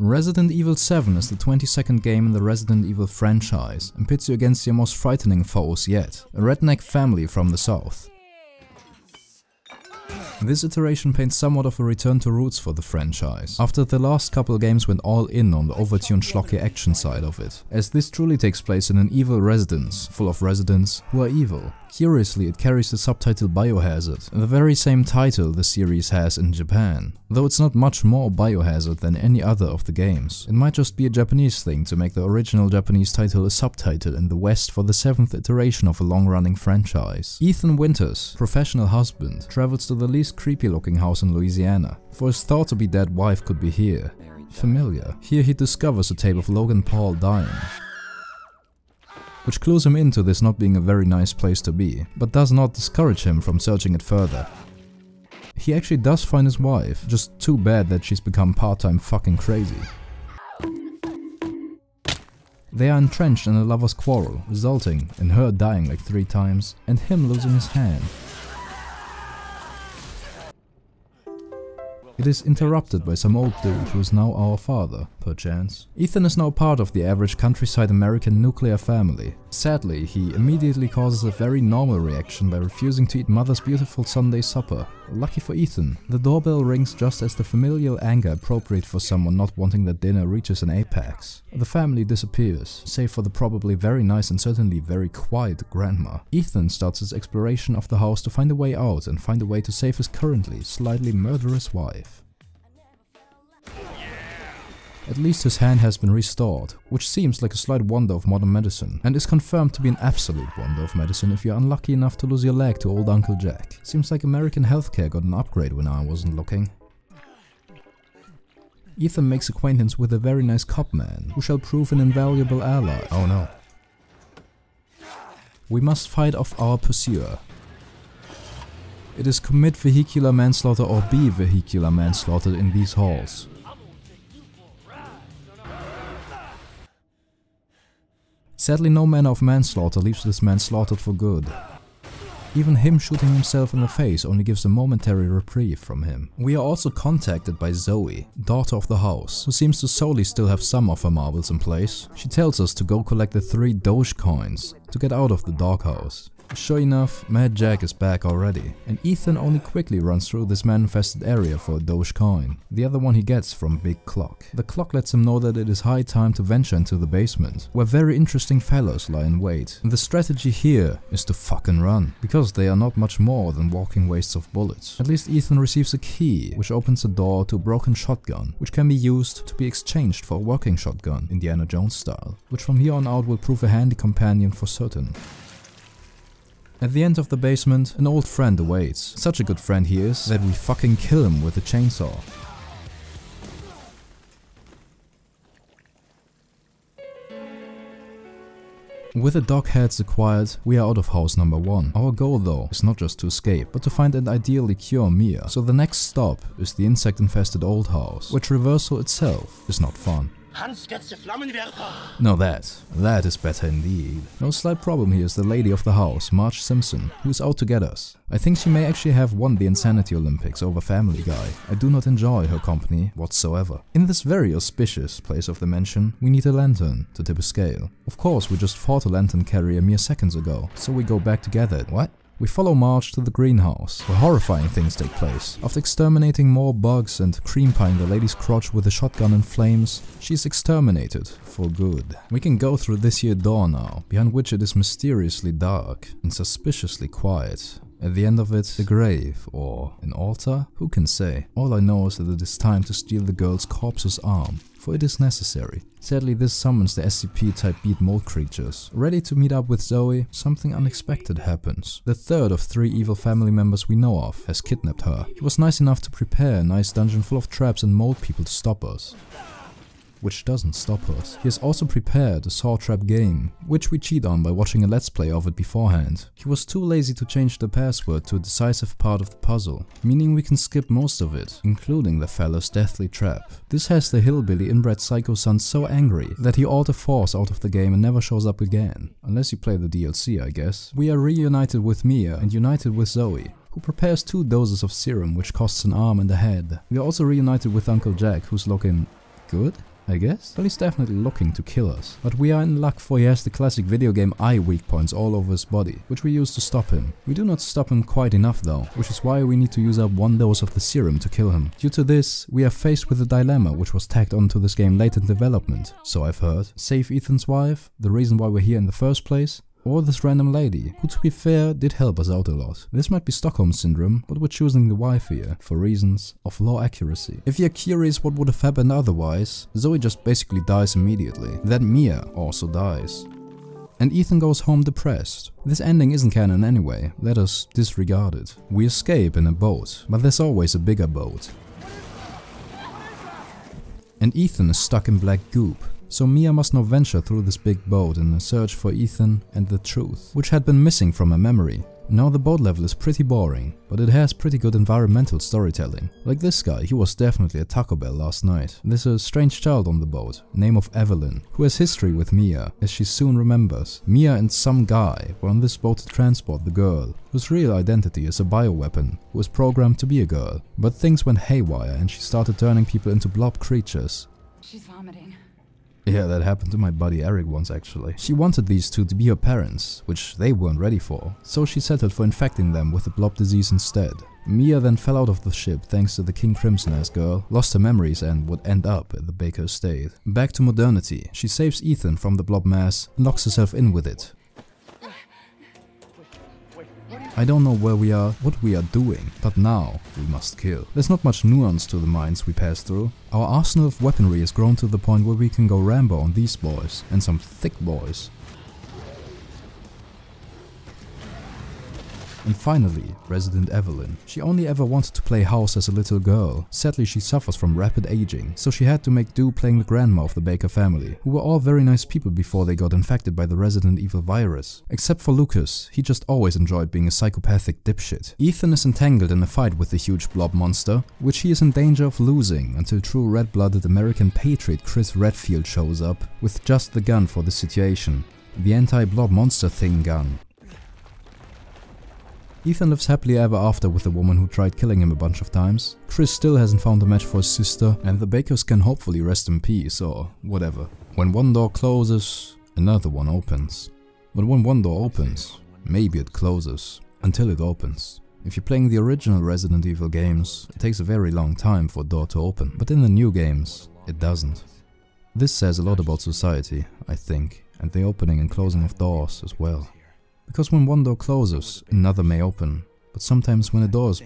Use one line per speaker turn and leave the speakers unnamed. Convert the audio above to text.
Resident Evil 7 is the 22nd game in the Resident Evil franchise and pits you against your most frightening foes yet, a redneck family from the south. This iteration paints somewhat of a return to roots for the franchise, after the last couple games went all in on the overtuned schlocky action side of it, as this truly takes place in an evil residence, full of residents who are evil. Curiously, it carries the subtitle Biohazard, the very same title the series has in Japan. Though it's not much more Biohazard than any other of the games, it might just be a Japanese thing to make the original Japanese title a subtitle in the West for the seventh iteration of a long-running franchise. Ethan Winters, professional husband, travels to the least creepy looking house in Louisiana, for his thought to be dead wife could be here. Familiar. Here he discovers a tale of Logan Paul dying which clues him into this not being a very nice place to be, but does not discourage him from searching it further. He actually does find his wife, just too bad that she's become part-time fucking crazy. They are entrenched in a lover's quarrel, resulting in her dying like three times and him losing his hand. It is interrupted by some old dude who is now our father, perchance. Ethan is now part of the average countryside American nuclear family. Sadly, he immediately causes a very normal reaction by refusing to eat mother's beautiful Sunday supper. Lucky for Ethan, the doorbell rings just as the familial anger appropriate for someone not wanting that dinner reaches an apex. The family disappears, save for the probably very nice and certainly very quiet grandma. Ethan starts his exploration of the house to find a way out and find a way to save his currently slightly murderous wife. At least his hand has been restored, which seems like a slight wonder of modern medicine, and is confirmed to be an absolute wonder of medicine if you're unlucky enough to lose your leg to old Uncle Jack. Seems like American healthcare got an upgrade when I wasn't looking. Ethan makes acquaintance with a very nice cop man, who shall prove an invaluable ally. Oh no. We must fight off our pursuer. It is commit vehicular manslaughter or be vehicular manslaughter in these halls. Sadly no manner of manslaughter leaves this man slaughtered for good. Even him shooting himself in the face only gives a momentary reprieve from him. We are also contacted by Zoe, daughter of the house, who seems to solely still have some of her marbles in place. She tells us to go collect the three Doge coins to get out of the doghouse. Sure enough, Mad Jack is back already, and Ethan only quickly runs through this man-infested area for a Doge coin. The other one he gets from Big Clock. The clock lets him know that it is high time to venture into the basement, where very interesting fellows lie in wait. And the strategy here is to fucking run, because they are not much more than walking wastes of bullets. At least Ethan receives a key, which opens a door to a broken shotgun, which can be used to be exchanged for a working shotgun, Indiana Jones style, which from here on out will prove a handy companion for certain. At the end of the basement, an old friend awaits. Such a good friend he is that we fucking kill him with a chainsaw. With the dog heads acquired, we are out of house number 1. Our goal though is not just to escape, but to find and ideally cure Mia. So the next stop is the insect infested old house, which reversal itself is not fun. Hans gets the Flammenwerfer. No, that. That is better indeed. No slight problem here is the lady of the house, Marge Simpson, who is out to get us. I think she may actually have won the Insanity Olympics over Family Guy. I do not enjoy her company whatsoever. In this very auspicious place of the mansion, we need a lantern to tip a scale. Of course, we just fought a lantern carrier mere seconds ago, so we go back to gather it. What? We follow Marge to the greenhouse, where horrifying things take place. After exterminating more bugs and cream pieing the lady's crotch with a shotgun in flames, she is exterminated for good. We can go through this here door now, behind which it is mysteriously dark and suspiciously quiet. At the end of it, a grave, or an altar? Who can say? All I know is that it is time to steal the girl's corpse's arm, for it is necessary. Sadly, this summons the SCP-type beat mold creatures. Ready to meet up with Zoe, something unexpected happens. The third of three evil family members we know of has kidnapped her. He was nice enough to prepare a nice dungeon full of traps and mold people to stop us which doesn't stop us. He has also prepared a Saw Trap game, which we cheat on by watching a let's play of it beforehand. He was too lazy to change the password to a decisive part of the puzzle, meaning we can skip most of it, including the fella's deathly trap. This has the hillbilly inbred psycho son so angry that he auto force out of the game and never shows up again. Unless you play the DLC, I guess. We are reunited with Mia and united with Zoe, who prepares two doses of serum which costs an arm and a head. We are also reunited with Uncle Jack, who's looking good? I guess? Well, he's definitely looking to kill us. But we are in luck for he has the classic video game eye weak points all over his body, which we use to stop him. We do not stop him quite enough though, which is why we need to use up one dose of the serum to kill him. Due to this, we are faced with a dilemma which was tagged onto this game late in development, so I've heard. Save Ethan's wife, the reason why we're here in the first place, or this random lady, who to be fair did help us out a lot. This might be Stockholm Syndrome, but we're choosing the wife here for reasons of lore accuracy. If you're curious what would have happened otherwise, Zoe just basically dies immediately. Then Mia also dies. And Ethan goes home depressed. This ending isn't canon anyway, let us disregard it. We escape in a boat, but there's always a bigger boat. And Ethan is stuck in black goop, so Mia must now venture through this big boat in a search for Ethan and the truth, which had been missing from her memory. Now the boat level is pretty boring, but it has pretty good environmental storytelling. Like this guy, he was definitely at Taco Bell last night. There's a strange child on the boat, name of Evelyn, who has history with Mia, as she soon remembers. Mia and some guy were on this boat to transport the girl, whose real identity is a bioweapon, who was programmed to be a girl. But things went haywire and she started turning people into blob creatures.
She's vomiting.
Yeah, that happened to my buddy Eric once actually. She wanted these two to be her parents, which they weren't ready for, so she settled for infecting them with the blob disease instead. Mia then fell out of the ship thanks to the King Crimson ass girl, lost her memories and would end up at the Baker estate. Back to modernity, she saves Ethan from the blob mass and locks herself in with it, I don't know where we are, what we are doing, but now we must kill. There's not much nuance to the mines we pass through. Our arsenal of weaponry has grown to the point where we can go Rambo on these boys, and some thick boys. And finally, Resident Evelyn. She only ever wanted to play house as a little girl. Sadly, she suffers from rapid aging, so she had to make do playing the grandma of the Baker family, who were all very nice people before they got infected by the Resident Evil virus. Except for Lucas, he just always enjoyed being a psychopathic dipshit. Ethan is entangled in a fight with the huge blob monster, which he is in danger of losing until true red-blooded American patriot Chris Redfield shows up with just the gun for the situation. The anti-blob monster thing gun. Ethan lives happily ever after with the woman who tried killing him a bunch of times. Chris still hasn't found a match for his sister, and the Bakers can hopefully rest in peace or whatever. When one door closes, another one opens. But when one door opens, maybe it closes until it opens. If you're playing the original Resident Evil games, it takes a very long time for a door to open, but in the new games, it doesn't. This says a lot about society, I think, and the opening and closing of doors as well. Because when one door closes, another may open, but sometimes when a door is